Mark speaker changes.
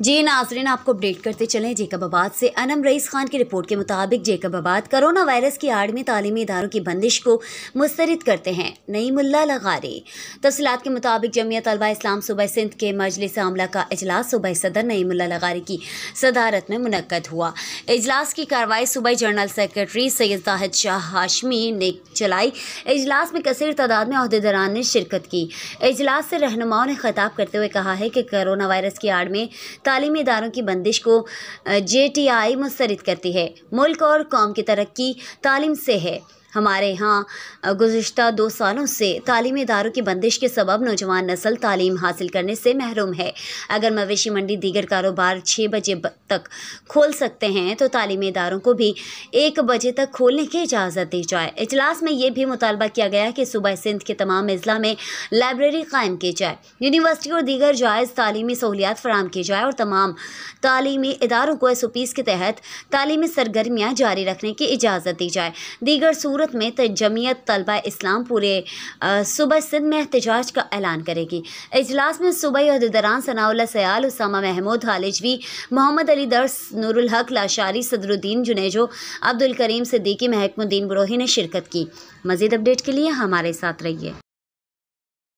Speaker 1: जी नाजरीन, आपको अपडेट करते चलें जेकबाबाद से। अनम रईस खान की रिपोर्ट के मुताबिक जेकबाबाद कोरोना वायरस की आड़ में तालीमी इदारों की बंदिश को मुस्तरद करते हैं। नई मुल्ला लगारे। तफसलत के मुताबिक जमियत तलबा इस्लाम सूबह सिंध के मजलिस आमला का अजलास सूबह सदर नई मुल्ला लगारी की सदारत में मुनद हुआ। अजलास की कार्रवाई सूबाई जनरल सेक्रेटरी सैयद जाहिद शाह हाशमी ने चलाई। अजलास में कसर तादाद में अहदेदारान ने शिरकत की। अजलास से रहनुमाओं ने खिताब करते हुए कहा है कि करोना वायरस की आड़ में तालीमी इदारों की बंदिश को जे टी आई मुस्तरद करती है। मुल्क और कौम की तरक्की तालीम से है। हमारे यहाँ गुज्त दो सालों से तालीमी इदारों की बंदिश के सबब नौजवान नस्ल तालीम हासिल करने से महरूम है। अगर मवेशी मंडी दीगर कारोबार छः बजे तक खोल सकते हैं तो तालीमी इदारों को भी एक बजे तक खोलने की इजाज़त दी जाए। इजलास में ये भी मुतालबा किया गया कि सूबह सिंध के तमाम अजला में लाइब्रेरी कायम की जाए। यूनिवर्सिटी और दीगर जायज़ तालीमी सहूलियात फराम की जाए और तमाम तालीमी इदारों को एस ओ पीज़ के तहत तालीमी सरगर्मियाँ जारी रखने की इजाज़त दी जाए। दीगर सूर सूरत में तो जमीयत तलबा इस्लाम पूरे सुबह सिंध में एहतजाज का ऐलान करेगी। अजलास में सूबाई अहदेदारान सनाउल्ला सयाल, उसामा महमूद हालिजवी मोहम्मद अली दर्स, नूरुल हक, लाशारी, सदरुद्दीन, जुनेजो, अब्दुल करीम सिद्दीकी, महकमुद्दीन बरोही ने शिरकत की। मजीद अपडेट के लिए हमारे साथ रहिए।